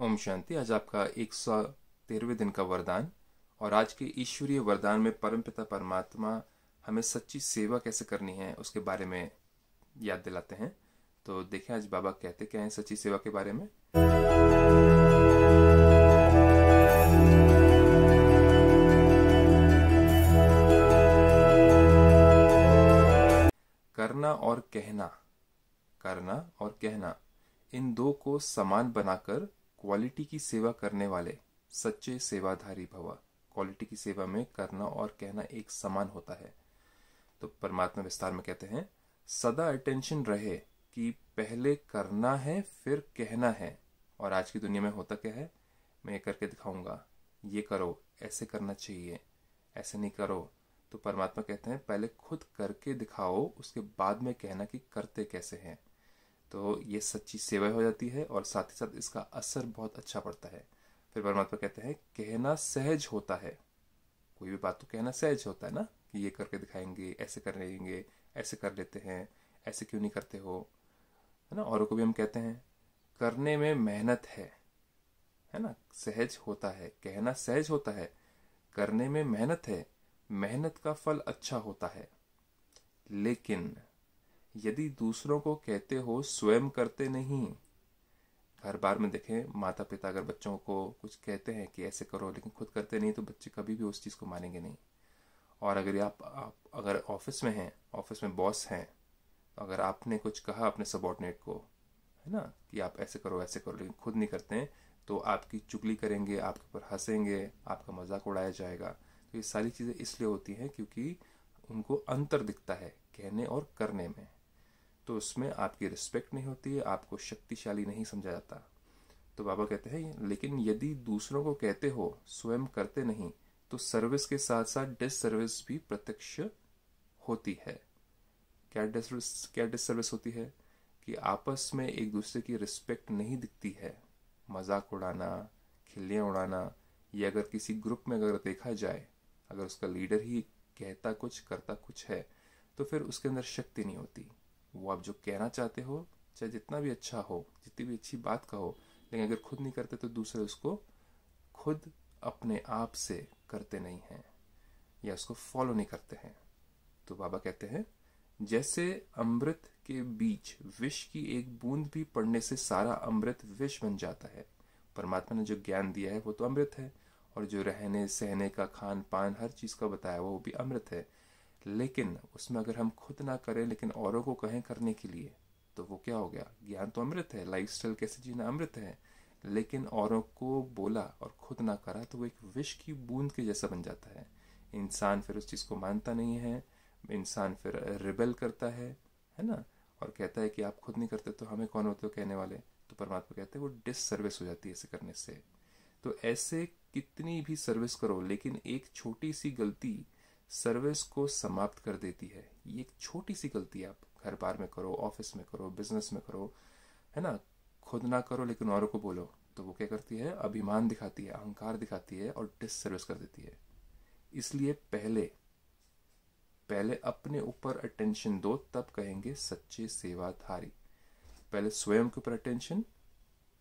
ओम शांति। आज आपका एक सौ तेरहवें दिन का वरदान और आज के ईश्वरीय वरदान में परमपिता परमात्मा हमें सच्ची सेवा कैसे करनी है, उसके बारे में याद दिलाते हैं। तो देखें आज बाबा कहते क्या हैं सच्ची सेवा के बारे में? करना और कहना, करना और कहना, इन दो को समान बनाकर क्वालिटी की सेवा करने वाले सच्चे सेवाधारी भवा। क्वालिटी की सेवा में करना और कहना एक समान होता है। तो परमात्मा विस्तार में कहते हैं, सदा अटेंशन रहे कि पहले करना है, फिर कहना है। और आज की दुनिया में होता क्या है? मैं ये करके दिखाऊँगा। ये करो, ऐसे करना चाहिए, ऐसे नहीं करो। तो परमात्मा कहते हैं, पहले खुद करके दिखाओ, उसके बाद में कहना कि करते कैसे हैं। तो ये सच्ची सेवा हो जाती है और साथ ही साथ इसका असर बहुत अच्छा पड़ता है। फिर परमात्मा कहते हैं, कहना सहज होता है। कोई भी बात तो कहना सहज होता है ना, कि ये करके दिखाएँगे, ऐसे कर लेंगे, ऐसे कर लेते हैं, ऐसे क्यों नहीं करते हो? है ना? औरों को भी हम कहते हैं, करने में मेहनत है। है ना? सहज होता है, कहना सहज होता है। करने में मेहनत है, मेहनत का फल अच्छा होता है। लेकिन यदि दूसरों को कहते हो स्वयं करते नहीं घर बार में देखें माता पिता अगर बच्चों को कुछ कहते हैं कि ऐसे करो लेकिन खुद करते नहीं तो बच्चे कभी भी उस चीज़ को मानेंगे नहीं। और अगर आप, आप अगर ऑफ़िस में हैं ऑफ़िस में बॉस हैं तो अगर आपने कुछ कहा अपने सबॉर्डिनेट को है ना कि आप ऐसे करो ऐसे करो लेकिन खुद नहीं करते हैं तो आपकी चुगली करेंगे आपके ऊपर हंसेंगे आपका मज़ाक उड़ाया जाएगा। तो ये सारी चीज़ें इसलिए होती हैं क्योंकि उनको अंतर दिखता है कहने और करने में। तो उसमें आपकी रिस्पेक्ट नहीं होती है, आपको शक्तिशाली नहीं समझा जाता। तो बाबा कहते हैं, लेकिन यदि दूसरों को कहते हो, स्वयं करते नहीं तो सर्विस के साथ साथ डिस सर्विस भी प्रत्यक्ष होती है। क्या डिस क्या डिस सर्विस होती है? कि आपस में एक दूसरे की रिस्पेक्ट नहीं दिखती है। मज़ाक उड़ाना, खिल्लियाँ उड़ाना, या अगर किसी ग्रुप में अगर देखा जाए, अगर उसका लीडर ही कहता कुछ, करता कुछ है तो फिर उसके अंदर शक्ति नहीं होती। वो आप जो कहना चाहते हो, चाहे जितना भी अच्छा हो, जितनी भी अच्छी बात का हो लेकिन अगर खुद नहीं करते तो दूसरे उसको खुद अपने आप से करते नहीं हैं या उसको फॉलो नहीं करते हैं। तो बाबा कहते हैं, जैसे अमृत के बीच विष की एक बूंद भी पड़ने से सारा अमृत विष बन जाता है। परमात्मा ने जो ज्ञान दिया है वो तो अमृत है, और जो रहने, सहने का खान पान हर चीज़ का बताया वो भी अमृत है। लेकिन उसमें अगर हम खुद ना करें, लेकिन औरों को कहें करने के लिए तो वो क्या हो गया? ज्ञान तो अमृत है लाइफ स्टाइल कैसे जीना अमृत है? लेकिन औरों को बोला और खुद ना करा तो वो एक विष की बूंद के जैसा बन जाता है। इंसान फिर उस चीज़ को मानता नहीं है, इंसान फिर रिबेल करता है है ना? और कहता है कि आप खुद नहीं करते तो हमें कौन होते हो कहने वाले? तो परमात्मा कहते हैं, वो डिस सर्विस हो जाती है ऐसे करने से। तो ऐसे कितनी भी सर्विस करो, लेकिन एक छोटी सी गलती सर्विस को समाप्त कर देती है। ये एक छोटी सी गलती आप घर बार में करो, ऑफ़िस में करो, बिज़नेस में करो, है ना? खुद ना करो, लेकिन औरों को बोलो। तो वो क्या करती है? अभिमान दिखाती है, अहंकार दिखाती है और डिस सर्विस कर देती है। इसलिए पहले पहले अपने ऊपर अटेंशन दो, तब कहेंगे सच्चे सेवाधारी। पहले स्वयं के ऊपर अटेंशन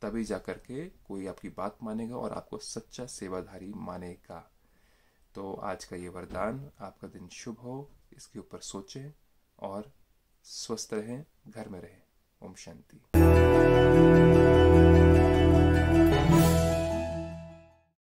तभी जाकर के कोई आपकी बात मानेगा और आपको सच्चा सेवाधारी मानेगा। तो आज का ये वरदान, आपका दिन शुभ हो, इसके ऊपर सोचें और स्वस्थ रहें, घर में रहें। ओम शांति।